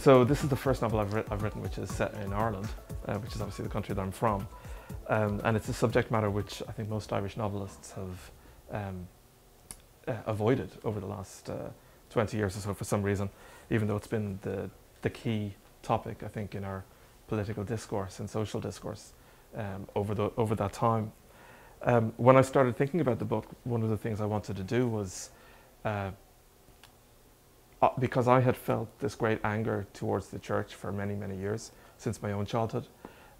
So this is the first novel I've, I've written which is set in Ireland, uh, which is obviously the country that I'm from. Um, and it's a subject matter which I think most Irish novelists have um, uh, avoided over the last uh, 20 years or so for some reason, even though it's been the, the key topic, I think, in our political discourse and social discourse um, over, the, over that time. Um, when I started thinking about the book, one of the things I wanted to do was uh, because I had felt this great anger towards the church for many, many years since my own childhood.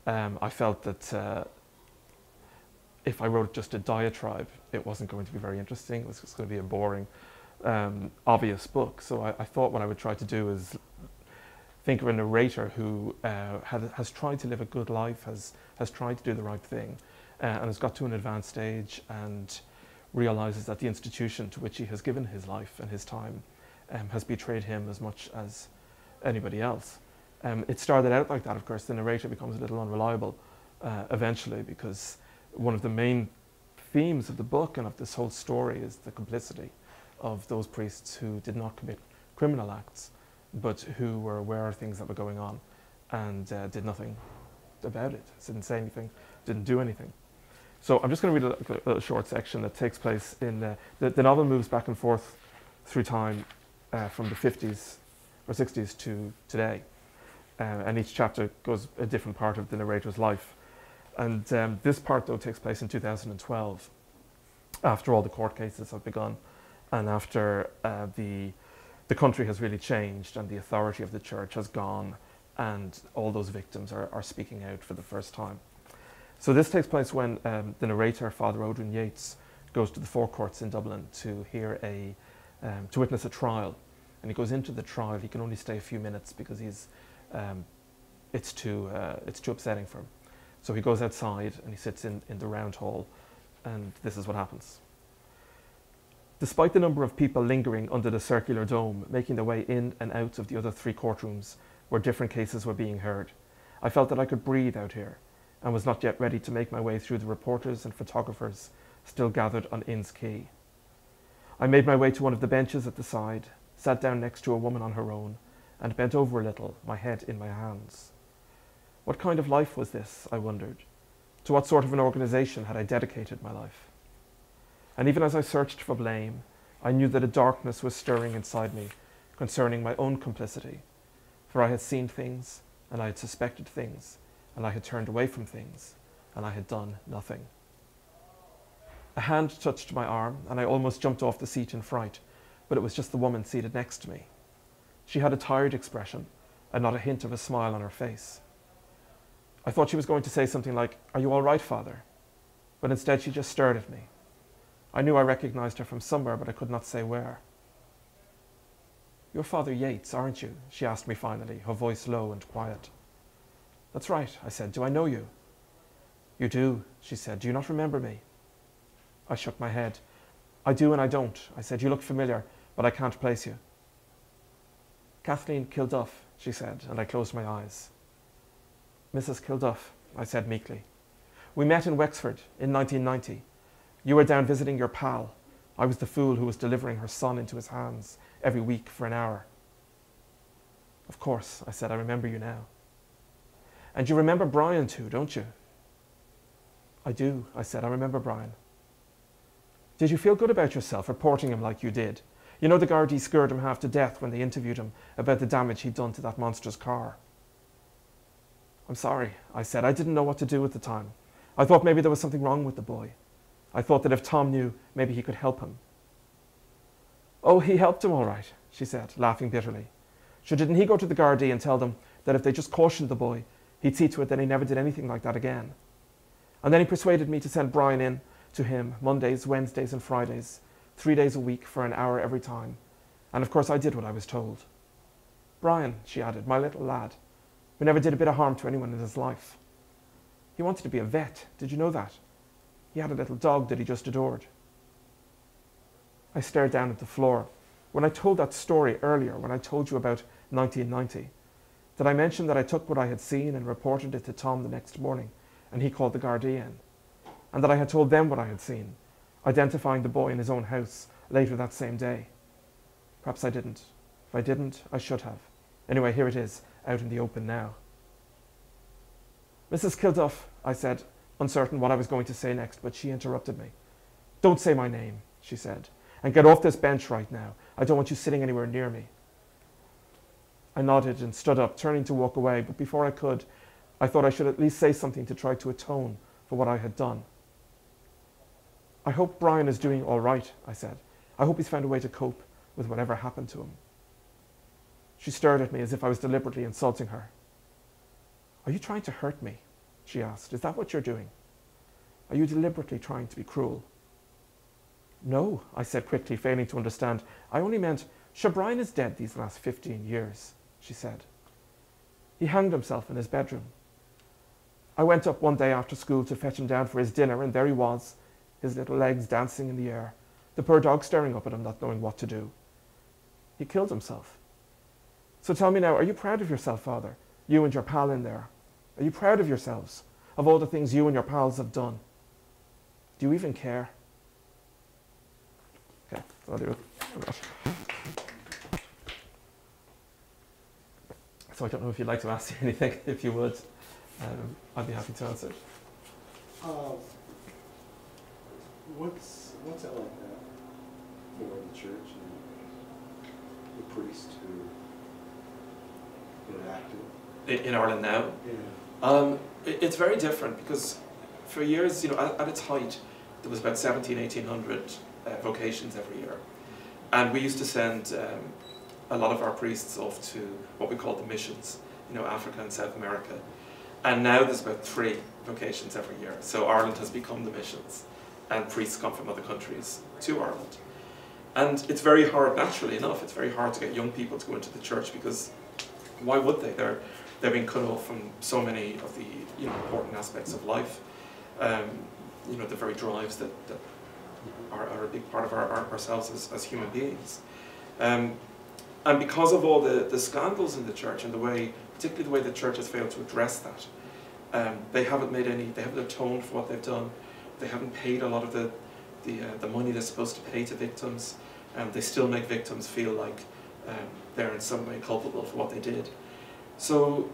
Um, I felt that uh, if I wrote just a diatribe, it wasn't going to be very interesting. It was just going to be a boring, um, obvious book. So I, I, thought what I would try to do is think of a narrator who uh, had, has tried to live a good life, has, has tried to do the right thing, uh, and has got to an advanced age and realizes that the institution to which he has given his life and his time um, has betrayed him as much as anybody else. Um, it started out like that, of course. The narrator becomes a little unreliable uh, eventually because one of the main themes of the book and of this whole story is the complicity of those priests who did not commit criminal acts but who were aware of things that were going on and uh, did nothing about it, didn't say anything, didn't do anything. So I'm just going to read a, a, short section that takes place in uh, the, the novel moves back and forth through time uh, from the 50s or 60s to today. Uh, and each chapter goes a different part of the narrator's life. And um, this part, though, takes place in 2012, after all the court cases have begun, and after uh, the, the country has really changed and the authority of the church has gone, and all those victims are, are speaking out for the first time. So this takes place when um, the narrator, Father Odran Yates, goes to the Four Courts in Dublin to hear a um, to witness a trial. And he goes into the trial. He can only stay a few minutes because he's, um, it's, too, uh, it's too upsetting for him. So he goes outside and he sits in, in the round hall, and this is what happens. Despite the number of people lingering under the circular dome, making their way in and out of the other three courtrooms where different cases were being heard, I felt that I could breathe out here and was not yet ready to make my way through the reporters and photographers still gathered on Inns Quay. I made my way to one of the benches at the side, sat down next to a woman on her own, and bent over a little, my head in my hands. What kind of life was this, I wondered? To what sort of an organisation had I dedicated my life? And even as I searched for blame, I knew that a darkness was stirring inside me concerning my own complicity, for I had seen things, and I had suspected things, and I had turned away from things, and I had done nothing. A hand touched my arm, and I almost jumped off the seat in fright, but it was just the woman seated next to me. She had a tired expression, and not a hint of a smile on her face. I thought she was going to say something like, Are you all right, father? But instead, she just stared at me. I knew I recognized her from somewhere, but I could not say where. You're Father Yates, aren't you? she asked me finally, her voice low and quiet. That's right, I said. Do I know you? You do, she said. Do you not remember me? I shook my head. I do and I don't. I said, You look familiar, but I can't place you. Kathleen Kilduff, she said, and I closed my eyes. Mrs. Kilduff, I said meekly. We met in Wexford in 1990. You were down visiting your pal. I was the fool who was delivering her son into his hands every week for an hour. Of course, I said, I remember you now. And you remember Brian too, don't you? I do, I said, I remember Brian. Did you feel good about yourself reporting him like you did? You know the Gardaí scared him half to death when they interviewed him about the damage he'd done to that monster's car. I'm sorry, I said. I didn't know what to do at the time. I thought maybe there was something wrong with the boy. I thought that if Tom knew, maybe he could help him. Oh, he helped him all right, she said, laughing bitterly. Sure, didn't he go to the Gardaí and tell them that if they just cautioned the boy, he'd see to it that he never did anything like that again? And then he persuaded me to send Brian in to him Mondays, Wednesdays, and Fridays, three days a week for an hour every time. And of course, I did what I was told. Brian, she added, my little lad, who never did a bit of harm to anyone in his life. He wanted to be a vet. Did you know that? He had a little dog that he just adored. I stared down at the floor. When I told that story earlier, when I told you about 1990, did I mention that I took what I had seen and reported it to Tom the next morning, and he called the Gardaí? And that I had told them what I had seen, identifying the boy in his own house later that same day. Perhaps I didn't. If I didn't, I should have. Anyway, here it is, out in the open now. Mrs. Kilduff, I said, uncertain what I was going to say next, but she interrupted me. Don't say my name, she said, and get off this bench right now. I don't want you sitting anywhere near me. I nodded and stood up, turning to walk away, but before I could, I thought I should at least say something to try to atone for what I had done. I hope Brian is doing all right, I said. I hope he's found a way to cope with whatever happened to him. She stared at me as if I was deliberately insulting her. Are you trying to hurt me? She asked. Is that what you're doing? Are you deliberately trying to be cruel? No, I said quickly, failing to understand. I only meant, Brian is dead these last 15 years, she said. He hanged himself in his bedroom. I went up one day after school to fetch him down for his dinner, and there he was, his little legs dancing in the air, the poor dog staring up at him, not knowing what to do. He killed himself. So tell me now, are you proud of yourself, Father? You and your pal in there. Are you proud of yourselves? Of all the things you and your pals have done? Do you even care? Okay, I'll do it. So I don't know if you'd like to ask anything. If you would, um, I'd be happy to answer. Uh, what's what's it like now for the church and the priest who are active? In, in Ireland now, Yeah. um, it, it's very different because for years, you know, at, at its height, there was about 17, 1800 uh, vocations every year. And we used to send um, a lot of our priests off to what we call the missions, you know, Africa and South America. And now there's about three vocations every year. So Ireland has become the missions, and priests come from other countries to Ireland. And it's very hard, naturally enough, it's very hard to get young people to go into the church because why would they? They're, they're being cut off from so many of the you know, important aspects of life. Um, you know, the very drives that, that are, are a big part of our, our, ourselves as, as human beings. Um, and because of all the, the scandals in the church and the way, particularly the way the church has failed to address that, um, they haven't made any, they haven't atoned for what they've done. They haven't paid a lot of the, the, uh, the money they're supposed to pay to victims. Um, they still make victims feel like um, they're in some way culpable for what they did. So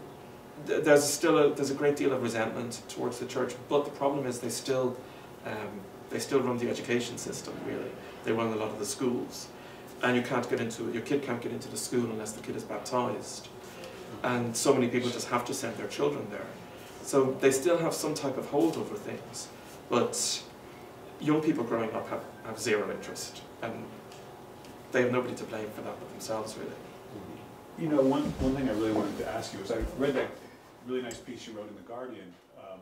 th there's still a, there's a great deal of resentment towards the church, but the problem is they still, um, they still run the education system, really. They run a lot of the schools. And you can't get into, your kid can't get into the school unless the kid is baptized. And so many people just have to send their children there. So they still have some type of hold over things, but young people growing up have, have zero interest, and they have nobody to blame for that but themselves, really. You know, one, one thing I really wanted to ask you is I read that really nice piece you wrote in The Guardian, um,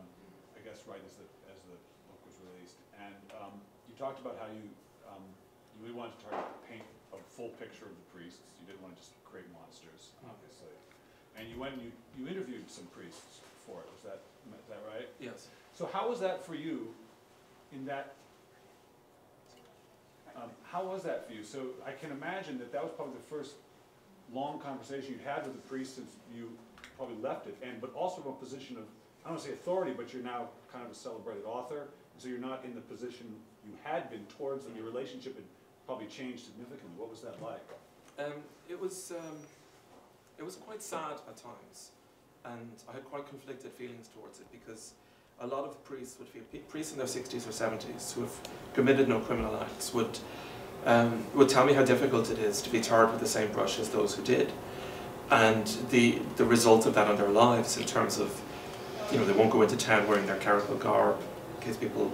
I guess right as the, as the book was released. And um, you talked about how you, um, you really wanted to try to paint a full picture of the priests. You didn't want to just create monsters, obviously. And you went and you, you interviewed some priests for it, was that, is that right? Yes. So how was that for you in that, um, how was that for you? So I can imagine that that was probably the first long conversation you had with the priest since you probably left it, and, but also from a position of, I don't wanna say authority, but you're now kind of a celebrated author, so you're not in the position you had been towards them, your relationship had probably changed significantly. What was that like? Um, it was um, it was quite sad at times, and I had quite conflicted feelings towards it because a lot of priests would feel priests in their sixties or seventies who have committed no criminal acts would um, would tell me how difficult it is to be tarred with the same brush as those who did, and the the result of that on their lives in terms of you know they won't go into town wearing their clerical garb in case people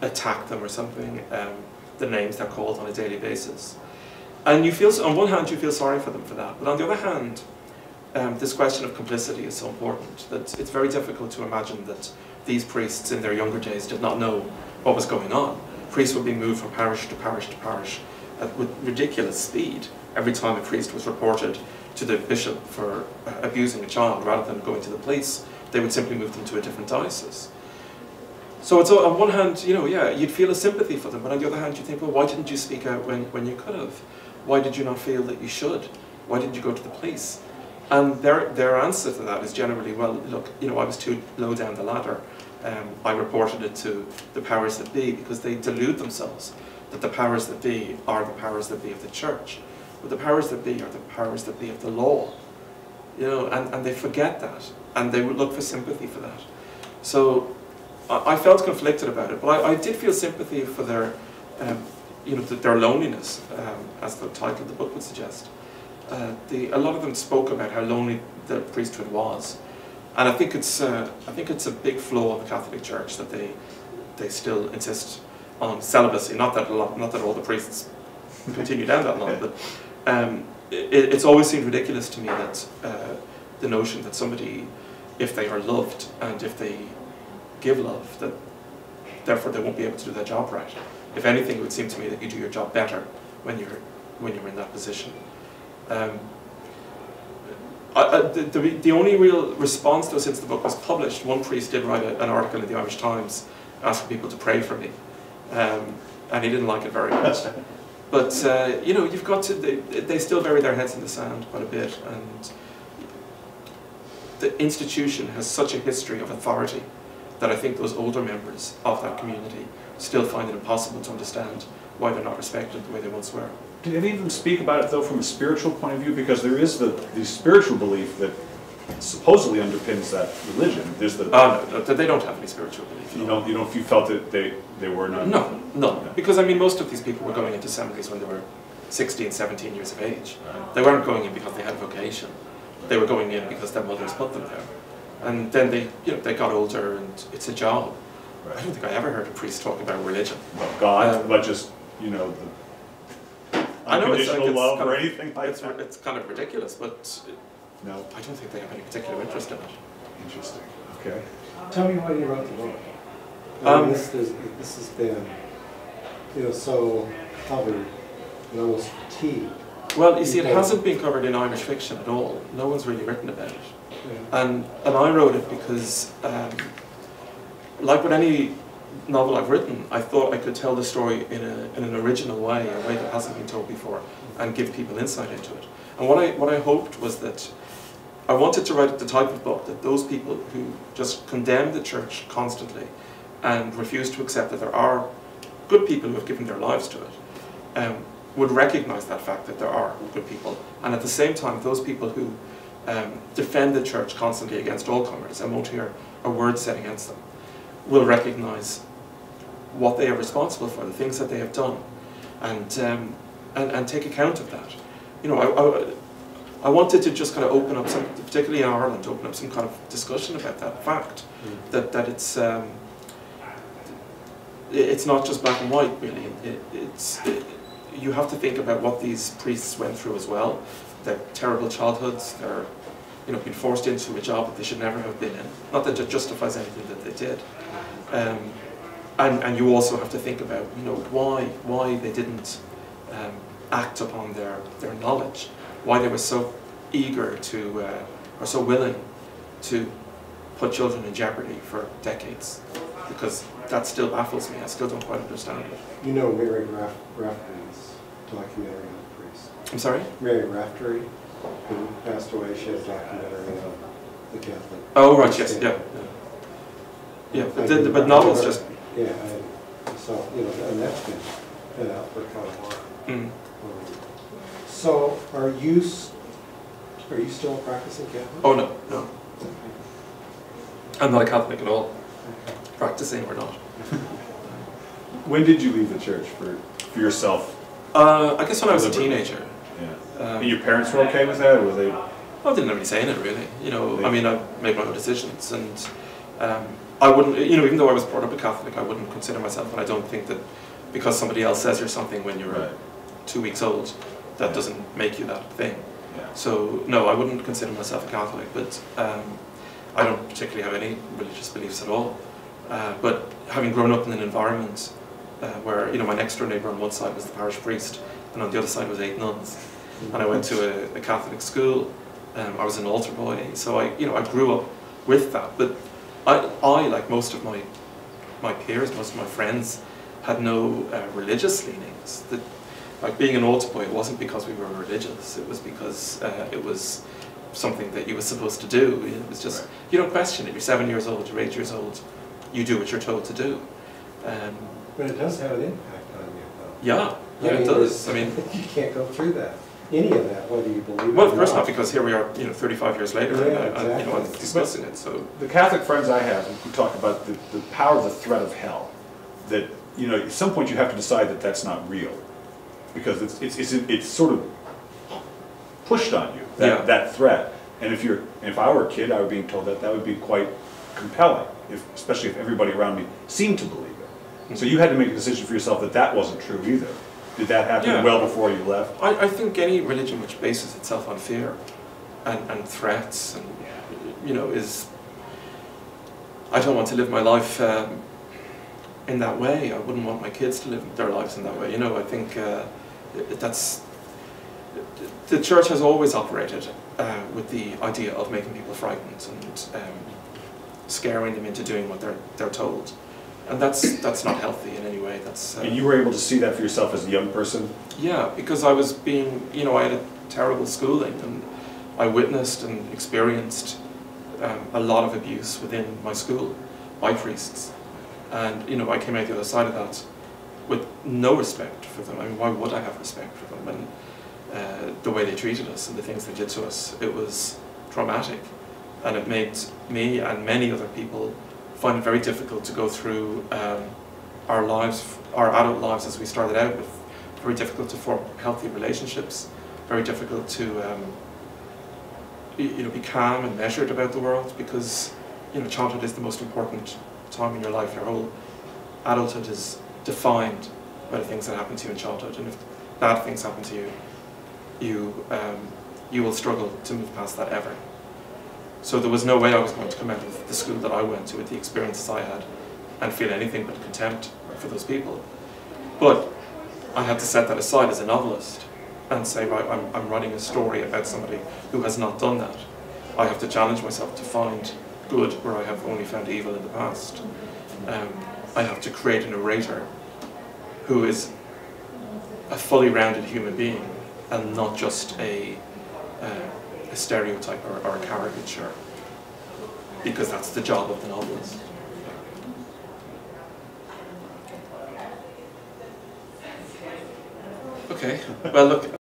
attack them or something. Um, the names they're called on a daily basis. And you feel, on one hand, you feel sorry for them for that, but on the other hand, um, this question of complicity is so important that it's very difficult to imagine that these priests in their younger days did not know what was going on. Priests would be moved from parish to parish to parish at, with ridiculous speed every time a priest was reported to the bishop for uh, abusing a child rather than going to the police. They would simply move them to a different diocese. So it's on one hand, you know, yeah, you'd feel a sympathy for them, but on the other hand, you think, well, why didn't you speak out when, when you could have? Why did you not feel that you should? Why didn't you go to the police? And their, their answer to that is generally, well, look, you know, I was too low down the ladder. Um, I reported it to the powers that be because they delude themselves that the powers that be are the powers that be of the church. But the powers that be are the powers that be of the law. you know, and, and they forget that, and they would look for sympathy for that. So I, I felt conflicted about it, but I, I did feel sympathy for their, um, you know, th- their loneliness, um, as the title of the book would suggest. Uh, the, a lot of them spoke about how lonely the priesthood was, and I think it's uh, I think it's a big flaw of the Catholic Church that they they still insist on celibacy. Not that a lot, not that all the priests continue down that line, but um, it, it's always seemed ridiculous to me that uh, the notion that somebody, if they are loved and if they give love, that therefore they won't be able to do their job right. If anything, it would seem to me that you do your job better when you're when you're in that position. Um, I, I, the, the, only real response though since the book was published, one priest did write a, an article in the Irish Times asking people to pray for me, um, and he didn't like it very much. But uh, you know, you've got to. They, they still bury their heads in the sand quite a bit, and the institution has such a history of authority that I think those older members of that community still find it impossible to understand why they're not respected the way they once were. Did any of them speak about it though from a spiritual point of view? Because there is the, the spiritual belief that supposedly underpins that religion. There's the, Uh, no, no, they don't have any spiritual belief. you don't, you don't, you felt that they, they were not? No, no, because I mean, most of these people were going into seminaries when they were 16, 17 years of age. They weren't going in because they had a vocation. They were going in because their mothers put them there. And then they, you know, they got older and it's a job. I don't think I ever heard a priest talk about religion. About God, Um, but just, you know, the I know it's like it's love kind or of- anything like It's, that? it's kind of ridiculous, but No, I don't think they have any particular interest in it. interesting, okay. Tell me why you wrote the book. I Um, this, is, this has been, you know, so covered and almost fatigued. Well, you see, it hasn't been covered in Irish fiction at all. No one's really written about it. Yeah. And, and I wrote it because, um, like with any novel I've written, I thought I could tell the story in, a, in an original way, a way that hasn't been told before, and give people insight into it. And what I, what I hoped was that I wanted to write the type of book that those people who just condemn the church constantly and refuse to accept that there are good people who have given their lives to it um, would recognize that fact that there are good people. And at the same time, those people who um, defend the church constantly against all comers and won't hear a word said against them will recognize what they are responsible for, the things that they have done, and, um, and, and take account of that. You know, I, I, I wanted to just kind of open up some, particularly in Ireland, open up some kind of discussion about that fact, that, that it's, um, it's not just black and white, really. It, it's, it, you have to think about what these priests went through as well. Their terrible childhoods, their, you know, been forced into a job that they should never have been in. Not that it justifies anything that they did. Um, and, and you also have to think about, you know, why, why they didn't um, act upon their, their knowledge, why they were so eager to, uh, or so willing to put children in jeopardy for decades. Because that still baffles me, I still don't quite understand it. You know Mary Raff- Raftery's documentary on the priest. I'm sorry? Mary Raftery, who passed away, she had a documentary on the Catholic. Oh, right, yes, yeah. yeah. Yeah, but, the, but novels just, Yeah, I saw, you know, and that's been, been out for quite a while. mm. Um, So are you, are you still practicing Catholic? oh no, no. I'm not a Catholic at all, practicing or not. When did you leave the church for, for yourself? Uh, I guess when I was a Deliberately. teenager. Um, your parents were okay with that, or were they? I didn't have any say in it really. You know, I mean, I made my own decisions, and um, I wouldn't. You know, even though I was brought up a Catholic, I wouldn't consider myself. And I don't think that because somebody else says you're something when you're Right. two weeks old, that Yeah. doesn't make you that thing. Yeah. So no, I wouldn't consider myself a Catholic, but um, I don't particularly have any religious beliefs at all. Uh, but having grown up in an environment uh, where you know my next door neighbour on one side was the parish priest, and on the other side was eight nuns, and I went to a, a Catholic school. Um, I was an altar boy, so I you know I grew up with that. But I, I like most of my my peers, most of my friends, had no uh, religious leanings. That like being an altar boy, it wasn't because we were religious. It was because uh, it was something that you were supposed to do. It was just Right. you don't question it. You're seven years old. You're eight years old. You do what you're told to do. Um, But it does have an impact on you, though. yeah, yeah, I it does. I mean, You can't go through that. Any of that, whether you believe it Well, or of course not. not, because here we are, you know, 35 years later, Yeah, and, and, you know, I'm exactly. discussing it. So The Catholic friends I have, who talk about the, the power of the threat of hell, that, you know, at some point you have to decide that that's not real. Because it's, it's, it's, it's sort of pushed on you, Yeah. that, that threat. And if you're, if I were a kid, I were being told that, that would be quite compelling, if, especially if everybody around me seemed to believe it. Mm-hmm. So you had to make a decision for yourself that that wasn't true either. Did that happen Yeah. well before you left? I, I think any religion which bases itself on fear and, and threats and, you know, is. I don't want to live my life um, in that way. I wouldn't want my kids to live their lives in that way. You know, I think uh, that's. The church has always operated uh, with the idea of making people frightened and um, scaring them into doing what they're, they're told. And that's, that's not healthy in any way. That's, uh, And you were able to see that for yourself as a young person? yeah, because I was being, you know, I had a terrible schooling and I witnessed and experienced um, a lot of abuse within my school by priests. And, you know, I came out the other side of that with no respect for them. I mean, why would I have respect for them? And uh, the way they treated us and the things they did to us, it was traumatic. And it made me and many other people find it very difficult to go through um, our lives, our adult lives as we started out with very difficult to form healthy relationships, very difficult to um, be, you know, be calm and measured about the world because you know, childhood is the most important time in your life. Your whole adulthood is defined by the things that happen to you in childhood, and if bad things happen to you, you um, you will struggle to move past that ever. So there was no way I was going to come out of the school that I went to with the experiences I had and feel anything but contempt for those people. But I had to set that aside as a novelist and say, right, I'm, I'm writing a story about somebody who has not done that. I have to challenge myself to find good where I have only found evil in the past. Um, I have to create a narrator who is a fully rounded human being and not just a, a stereotype or, or a caricature, because that's the job of the novelist. Okay, well look,